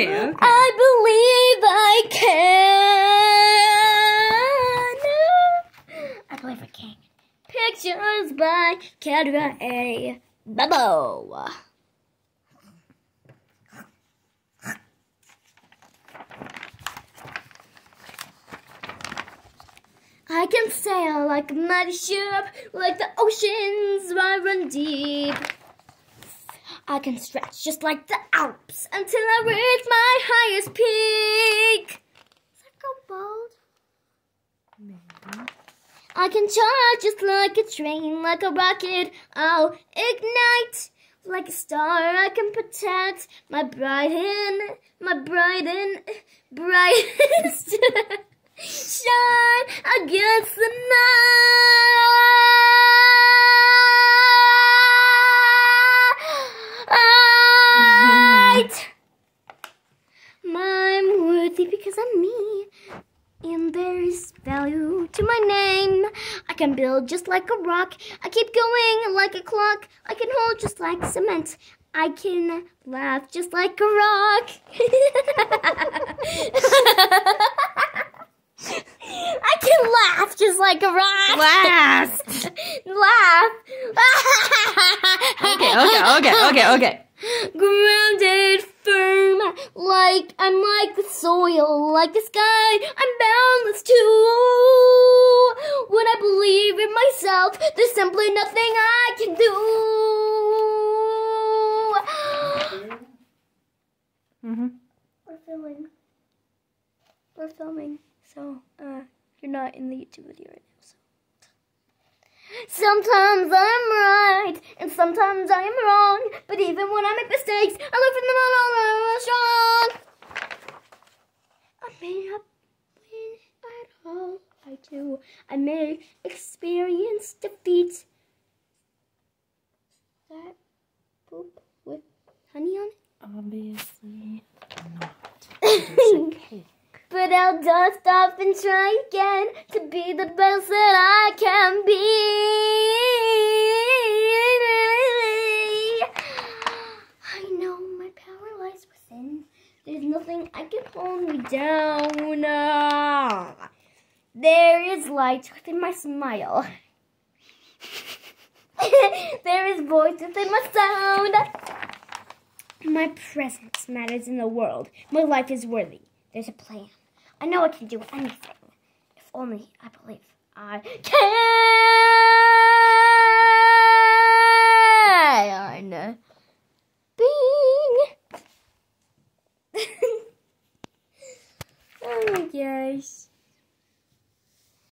Okay, okay. I believe I can. I believe I can. Pictures by Keturah A. Bobo. I can sail like a mighty ship, like the oceans run deep. I can stretch just like the Alps until I reach my highest peak. Does that go bald? I can charge just like a train, like a rocket. I'll ignite like a star. I can protect my bright and my bright and brightest worthy because I'm me. And there's value to my name. I can build just like a rock. I keep going like a clock. I can hold just like cement. I can laugh just like a rock. I can laugh just like a rock. Last. laugh. Okay, okay, okay, okay, okay. Grounded firm, like I'm like the soil, like the sky. I'm boundless too. When I believe in myself, there's simply nothing I can do. Mm-hmm. We're filming. We're filming, so uh, you're not in the YouTube video right now. So. Sometimes I'm right, and sometimes I am wrong. But even when I make mistakes, I learn from them all. I'm strong. I may not win at all. I. I may experience defeat. That poop with honey on it. Obviously not. But I'll dust off and try again to be the best that I can be. I know my power lies within. There's nothing I can hold me down. There is light within my smile. there is voice within my sound. My presence matters in the world. My life is worthy. There's a plan. I know I can do anything. If only I believe I can. Bing. oh my gosh.